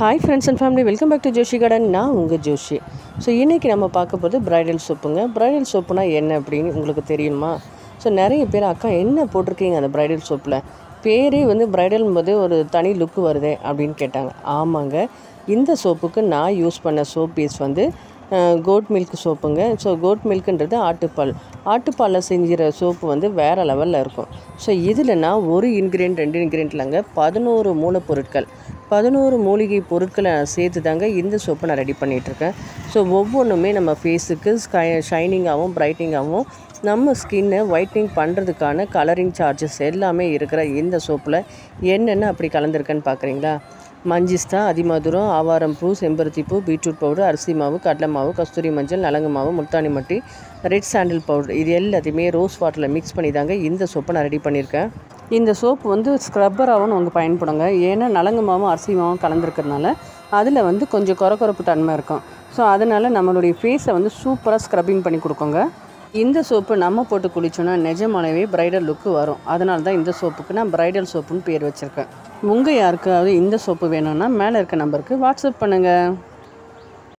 Hi friends and family welcome back to Joshi garden நான் உங்கள் Joshi. So இன்றைக்கி நம்ம பார்க்க போகிறது ப்ரைடல் சோப்புங்க ப்ரைடல் சோப்புனா என்ன அப்படின்னு உங்களுக்கு தெரியுமா? ஸோ நிறைய பேர் அக்கா என்ன போட்டிருக்கீங்க அந்த ப்ரைடல் சோப்பில் பேரே வந்து ப்ரைடல் போது ஒரு தனி லுக்கு வருதே அப்படின்னு கேட்டாங்க. ஆமாங்க. இந்த சோப்புக்கு நான் யூஸ் பண்ண சோப் பீஸ் வந்து கோட் மில்க் சோப்புங்க. ஸோ கோட் மில்க்குன்றது ஆட்டுப்பால். ஆட்டுப்பாலில் செஞ்சுற சோப்பு வந்து வேறு லெவலில் இருக்கும். ஸோ இதில்னா ஒரு இன்க்ரீடியன்ட் ரெண்டு இன்க்ரீடியன்ட் இல்லைங்க. பதினோரு மூலப்பொருட்கள். பதினோரு மூலிகை பொருட்களை நான் சேர்த்து தாங்க இந்த சோப்பை நான் ரெடி பண்ணிகிட்ருக்கேன் ஸோ ஒவ்வொன்றுமே நம்ம ஃபேஸுக்கு ஸ்கை ஷைனிங்காகவும் ப்ரைட்டிங்காகவும் நம்ம ஸ்கின்னை ஒயிட்னிங் பண்ணுறதுக்கான கலரிங் சார்ஜஸ் எல்லாமே இருக்கிற இந்த சோப்பில் என்னென்ன அப்படி கலந்துருக்குன்னு பார்க்குறீங்களா? மஞ்சிஸ்தா அதிமதுரம் ஆவாரம்பூ செம்பருத்தி பூ பீட்ரூட் பவுடர் அரிசி மாவு கடலை மாவு கஸ்தூரி மஞ்சள் நலங்கு மாவு முல்தானி மட்டி ரெட் சாண்டில் பவுடர். இது எல்லாத்தையுமே ரோஸ் வாட்டரில் மிக்ஸ் பண்ணி தாங்க இந்த சோப்பை நான் ரெடி பண்ணியிருக்கேன். இந்த சோப்பு வந்து ஸ்க்ரப்பராகவும் நமக்கு பயன்படுங்க. ஏன்னா நலங்கு மாவும் அரிசி மாவும் கலந்துருக்கிறதுனால அதில் வந்து கொஞ்சம் குறக்குறப்பு தன்மை இருக்கும். ஸோ அதனால் நம்மளுடைய ஃபேஸை வந்து சூப்பராக ஸ்க்ரப்பிங் பண்ணி கொடுக்குங்க. இந்த சோப்பு நம்ம போட்டு குளிச்சோன்னா நிஜமானவே பிரைடல் லுக்கு வரும். அதனால தான் இந்த சோப்புக்கு நான் பிரைடல் சோப்புன்னு பேர் வச்சுருக்கேன். உங்கள் யாருக்காவது இந்த சோப்பு வேணும்னா மேலே இருக்க நம்பருக்கு வாட்ஸ்அப் பண்ணுங்கள்